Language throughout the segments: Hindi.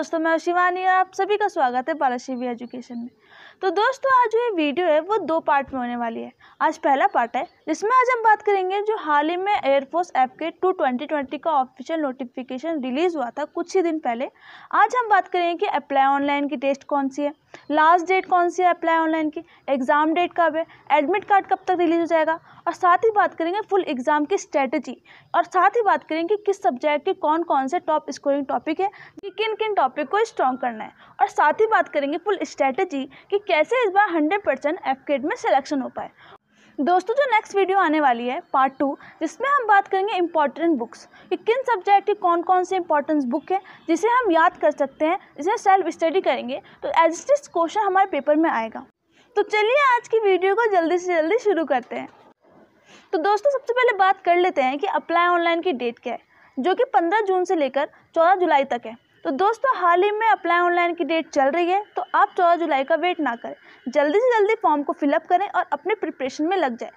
दोस्तों, मैं शिवानी और आप सभी का स्वागत है पालाशिवी एजुकेशन में। तो दोस्तों, आज जो ये वीडियो है, वो दो पार्ट में होने वाली है। आज पहला पार्ट है, जिसमें आज हम बात करेंगे जो हाल ही में एयरफोर्स ऐप के टू ट्वेंटी ट्वेंटी का ऑफिशियल नोटिफिकेशन रिलीज़ हुआ था कुछ ही दिन पहले। आज हम बात करेंगे कि अप्लाई ऑनलाइन की टेस्ट कौन सी है। लास्ट डेट कौन सी है? अप्लाई ऑनलाइन की। एग्ज़ाम डेट कब है? एडमिट कार्ड कब तक रिलीज़ हो जाएगा? और साथ ही बात करेंगे फुल एग्ज़ाम की स्ट्रेटजी और साथ ही बात करेंगे कि किस सब्जेक्ट के कौन कौन से टॉप स्कोरिंग टॉपिक है, कि किन किन टॉपिक को स्ट्रॉन्ग करना है। और साथ ही बात करेंगे फुल स्ट्रेटजी कि कैसे इस बार हंड्रेड परसेंट में सिलेक्शन हो पाए। दोस्तों, जो नेक्स्ट वीडियो आने वाली है पार्ट टू जिसमें हम बात करेंगे इंपॉर्टेंट बुक्स कि किन सब्जेक्ट की कौन कौन से इंपॉर्टेंट बुक है, जिसे हम याद कर सकते हैं, जिसे सेल्फ स्टडी करेंगे तो एज क्वेश्चन हमारे पेपर में आएगा। तो चलिए आज की वीडियो को जल्दी से जल्दी शुरू करते हैं। तो दोस्तों, सबसे पहले बात कर लेते हैं कि अप्लाई ऑनलाइन की डेट क्या है, जो कि पंद्रह जून से लेकर चौदह जुलाई तक है। तो दोस्तों, हाल ही में अप्लाई ऑनलाइन की डेट चल रही है तो आप चौदह जुलाई का वेट ना करें। जल्दी से जल्दी फॉर्म को फिलअप करें और अपने प्रिपरेशन में लग जाए।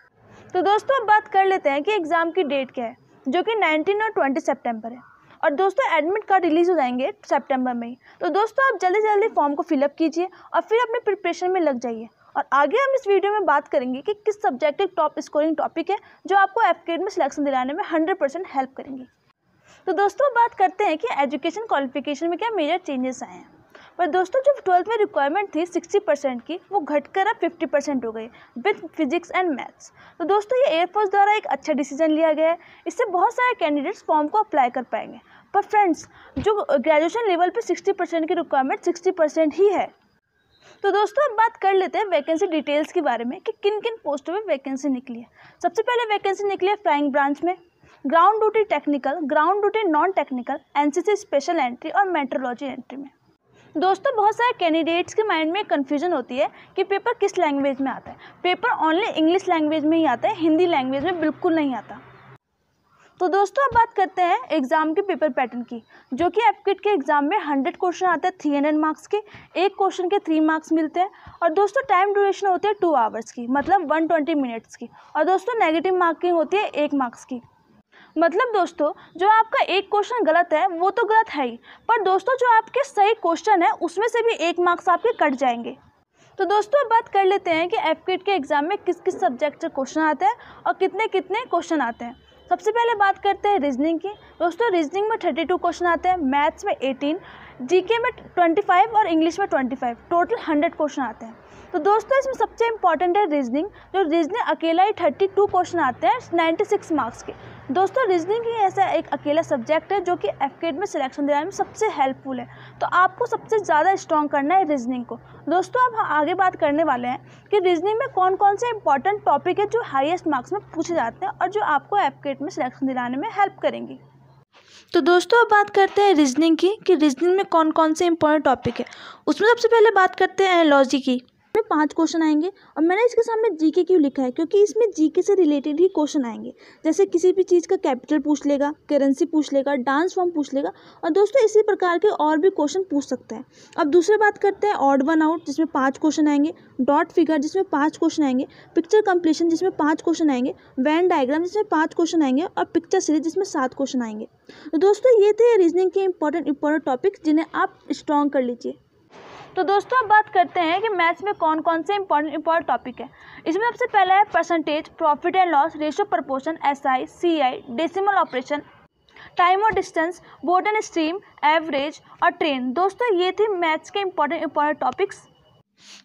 तो दोस्तों, अब बात कर लेते हैं कि एग्ज़ाम की डेट क्या है, जो कि नाइनटीन और ट्वेंटी सेप्टेम्बर है। और दोस्तों एडमिट कार्ड रिलीज़ हो जाएँगे सेप्टेम्बर में ही। तो दोस्तों, आप जल्दी से जल्दी फॉर्म को फिलअप कीजिए और फिर अपने प्रिपरेशन में लग जाइए। और आगे हम इस वीडियो में बात करेंगे कि किस सब्जेक्ट के टॉप स्कोरिंग टॉपिक है, जो आपको एफ़ में सिलेक्शन दिलाने में हंड्रेड हेल्प करेंगी। तो दोस्तों, बात करते हैं कि एजुकेशन क्वालिफिकेशन में क्या मेजर चेंजेस आए हैं। पर दोस्तों जो ट्वेल्थ में रिक्वायरमेंट थी सिक्सटी परसेंट की, वो घटकर अब फिफ्टी परसेंट हो गई विथ फिजिक्स एंड मैथ्स तो दोस्तों, ये एयरफोर्स द्वारा एक अच्छा डिसीज़न लिया गया है। इससे बहुत सारे कैंडिडेट्स फॉर्म को अप्लाई कर पाएँगे। पर फ्रेंड्स जो ग्रेजुएशन लेवल पे सिक्सटी परसेंट की रिक्वायरमेंट सिक्सटी परसेंट ही है। तो दोस्तों, अब बात कर लेते हैं वैकेंसी डिटेल्स के बारे में कि किन किन पोस्टों में वैकेंसी निकली है। सबसे पहले वैकेंसी निकली है फ्लाइंग ब्रांच में। Ground duty technical ground duty non technical NCC special entry और मेट्रोलॉजी एंट्री में। दोस्तों, बहुत सारे कैंडिडेट्स के माइंड में कन्फ्यूज़न होती है कि पेपर किस लैंग्वेज में आता है। पेपर ओनली इंग्लिश लैंग्वेज में ही आता है हिंदी लैंग्वेज में बिल्कुल नहीं आता। तो दोस्तों, अब बात करते हैं एग्ज़ाम के पेपर पैटर्न की, जो कि एपकिट के एग्ज़ाम में हंड्रेड क्वेश्चन आते हैं थ्री हंड्रेड मार्क्स के। एक क्वेश्चन के थ्री मार्क्स मिलते हैं और दोस्तों टाइम ड्यूरेशन होती है टू आवर्स की मतलब वन ट्वेंटी मिनट्स की। और दोस्तों नेगेटिव मार्किंग होती है एक मार्क्स की। मतलब दोस्तों, जो आपका एक क्वेश्चन गलत है, वो तो गलत है ही। पर दोस्तों, जो आपके सही क्वेश्चन है, उसमें से भी एक मार्क्स आपके कट जाएँगे। तो दोस्तों, अब बात कर लेते हैं कि एफ़ के एग्ज़ाम में किस किस सब्जेक्ट से क्वेश्चन आते हैं और कितने कितने क्वेश्चन आते हैं। सबसे पहले बात करते हैं रीजनिंग की। दोस्तों रीजनिंग में थर्टी टू क्वेश्चन आते हैं मैथ्स में एटीन जीके में ट्वेंटी फाइव और इंग्लिश में twenty five total hundred question आते हैं। तो दोस्तों, इसमें सबसे इंपॉर्टेंट है रीजनिंग जो रीजनिंग अकेला ही थर्टी टू क्वेश्चन आते हैं नाइन्टी सिक्स मार्क्स के। दोस्तों रीजनिंग ही ऐसा एक अकेला सब्जेक्ट है, जो कि एफ़ में सिलेक्शन दिलाने में सबसे हेल्पफुल है। तो आपको सबसे ज़्यादा स्ट्रॉन्ग करना है रीजनिंग को। दोस्तों, अब हम आगे बात करने वाले हैं कि रीजनिंग में कौन कौन से इंपॉर्टेंट टॉपिक है, जो हाईएस्ट मार्क्स में पूछे जाते हैं और जो आपको एफ़ में सिलेक्शन दिलाने में हेल्प करेंगी। तो दोस्तों, अब बात करते हैं रीजनिंग की, कि रीजनिंग में कौन कौन से इंपॉर्टेंट टॉपिक है। उसमें सबसे पहले बात करते हैं लॉजी की। पाँच क्वेश्चन आएँगे और मैंने इसके सामने जीके क्यों लिखा है? क्योंकि इसमें जीके से रिलेटेड ही क्वेश्चन आएँगे। जैसे किसी भी चीज़ का कैपिटल पूछ लेगा, करेंसी पूछ लेगा, डांस फॉर्म पूछ लेगा, और दोस्तों इसी प्रकार के और भी क्वेश्चन पूछ सकता है। अब दूसरी बात करते हैं ऑड वन आउट जिसमें पाँच क्वेश्चन आएँगे डॉट फिगर जिसमें पाँच क्वेश्चन आएँगे पिक्चर कंप्लीशन जिसमें पाँच क्वेश्चन आएँगे वैन डायग्राम जिसमें पाँच क्वेश्चन आएँगे, और पिक्चर सीरीज़ जिसमें सात क्वेश्चन आएँगे। तो दोस्तों ये थे रीजनिंग के इंपॉर्टेंट इंपॉर्टेंट टॉपिक्स जिन्हें आप स्ट्रॉन्ग कर लीजिए। तो दोस्तों अब बात करते हैं कि मैथ्स में कौन कौन से इंपॉर्टेंट इंपॉर्टेंट टॉपिक है। इसमें सबसे पहला है percentage profit and loss ratio proportion S I C I decimal operation time और distance boat and stream average और ट्रेन दोस्तों ये थे मैथ्स के इंपॉर्टेंट इंपॉर्टेंट टॉपिक्स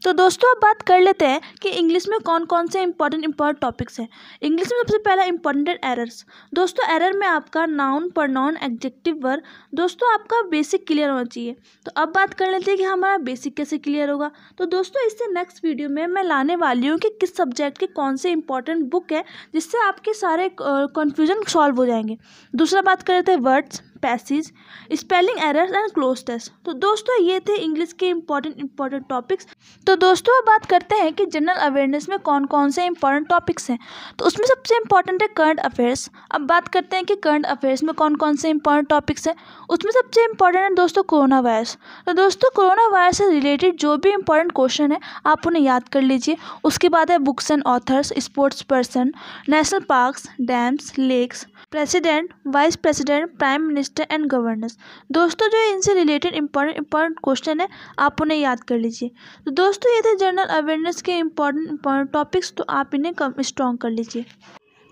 तो दोस्तों, अब बात कर लेते हैं कि इंग्लिश में कौन कौन से इंपॉर्टेंट इंपॉर्टेंट टॉपिक्स हैं। इंग्लिश में सबसे पहला इंपॉर्टेंट एरर्स दोस्तों एरर में आपका नाउन पर नॉन एग्जेक्टिव वर्ड दोस्तों, आपका बेसिक क्लियर होना चाहिए। तो अब बात कर लेते हैं कि हमारा बेसिक कैसे क्लियर होगा। तो दोस्तों, इससे नेक्स्ट वीडियो में मैं लाने वाली हूँ कि किस सब्जेक्ट के कौन से इंपॉर्टेंट बुक है, जिससे आपके सारे कन्फ्यूज़न सॉल्व हो जाएँगे। दूसरा बात कर लेते हैं words passage spelling errors and cloze test तो दोस्तों, ये थे इंग्लिश के इंपॉर्टेंट इंपॉर्टेंट टॉपिक्स तो दोस्तों, अब बात करते हैं कि जनरल अवेयरनेस में कौन कौन से इंपॉर्टेंट टॉपिक्स हैं। तो उसमें सबसे इंपॉर्टेंट है करंट अफेयर्स अब बात करते हैं कि करंट अफेयर्स में कौन कौन से इंपॉर्टेंट टॉपिक्स हैं। उसमें सबसे इंपॉर्टेंट है दोस्तों कोरोना वायरस तो दोस्तों कोरोना वायरस से रिलेटेड जो भी इंपॉर्टेंट क्वेश्चन है, आप उन्हें याद कर लीजिए। उसके बाद है books and authors sports person national parks dams lakes president vice president prime minister and governors. दोस्तों, जो इनसे रिलेटेड इंपॉर्टेंट इंपॉर्टेंट क्वेश्चन है, आप उन्हें याद कर लीजिए। तो दोस्तों, ये थे जनरल अवेयरनेस के इंपॉर्टेंट इंपॉर्टेंट टॉपिक्स तो आप इन्हें कम स्ट्रॉन्ग कर लीजिए।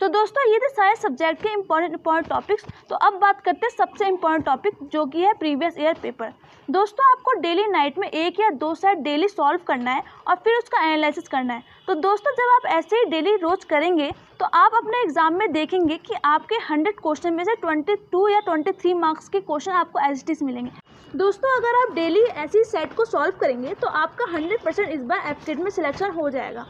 तो दोस्तों, ये थे सारे सब्जेक्ट के इंपॉर्टेंट इंपॉर्टेंट टॉपिक्स तो अब बात करते हैं सबसे इंपॉर्टेंट टॉपिक जो कि है प्रीवियस ईयर पेपर दोस्तों, आपको डेली नाइट में एक या दो सेट डेली सॉल्व करना है और फिर उसका एनालिसिस करना है. तो दोस्तों, जब आप ऐसे ही डेली रोज करेंगे तो आप अपने एग्ज़ाम में देखेंगे कि आपके हंड्रेड क्वेश्चन में से ट्वेंटी टू या ट्वेंटी थ्री मार्क्स के क्वेश्चन आपको एज मिलेंगे. दोस्तों, अगर आप डेली ऐसी सेट को सॉल्व करेंगे तो आपका हंड्रेड परसेंट इस बार एप्टेड में सिलेक्शन हो जाएगा.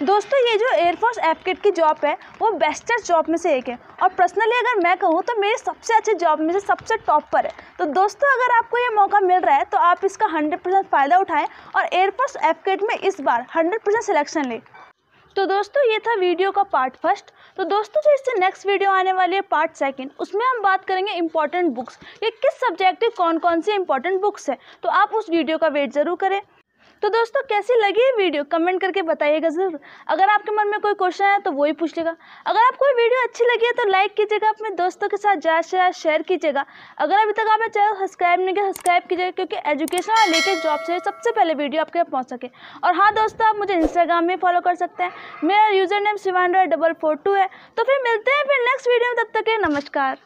दोस्तों, ये जो एयरफोर्स एपकिट की जॉब है, वो बेस्टेस्ट जॉब में से एक है। और पर्सनली अगर मैं कहूँ तो मेरी सबसे अच्छी जॉब में से सबसे टॉप पर है। तो दोस्तों, अगर आपको ये मौका मिल रहा है तो आप इसका हंड्रेड परसेंट फ़ायदा उठाएँ और एयरफोर्स एपकिट में इस बार हंड्रेड परसेंट सिलेक्शन लें। तो दोस्तों, ये था वीडियो का पार्ट फ़र्स्ट तो दोस्तों, जो इससे नेक्स्ट वीडियो आने वाली है पार्ट सेकंड उसमें हम बात करेंगे इंपॉर्टेंट बुक्स ये किस सब्जेक्ट की कौन कौन सी इंपॉर्टेंट बुक्स है? तो आप उस वीडियो का वेट ज़रूर करें। तो दोस्तों, कैसी लगी ये वीडियो? कमेंट करके बताइएगा ज़रूर। अगर आपके मन में कोई क्वेश्चन है तो वही पूछ लेगा अगर आपको वीडियो अच्छी लगी है तो लाइक कीजिएगा, अपने दोस्तों के साथ ज़्यादा से ज़्यादा शेयर कीजिएगा। अगर अभी तक आपने चैनल सब्सक्राइब नहीं किया सब्सक्राइब कीजिएगा, क्योंकि एजुकेशन और रिलेटेड जॉब से सबसे पहले वीडियो आपके यहाँ पहुँच सके। और हाँ दोस्तों, आप मुझे इंस्टाग्राम में फॉलो कर सकते हैं। मेरा यूज़र नेम शिवानडर डबल फोर टू है। तो फिर मिलते हैं फिर नेक्स्ट वीडियो में, तब तक के नमस्कार।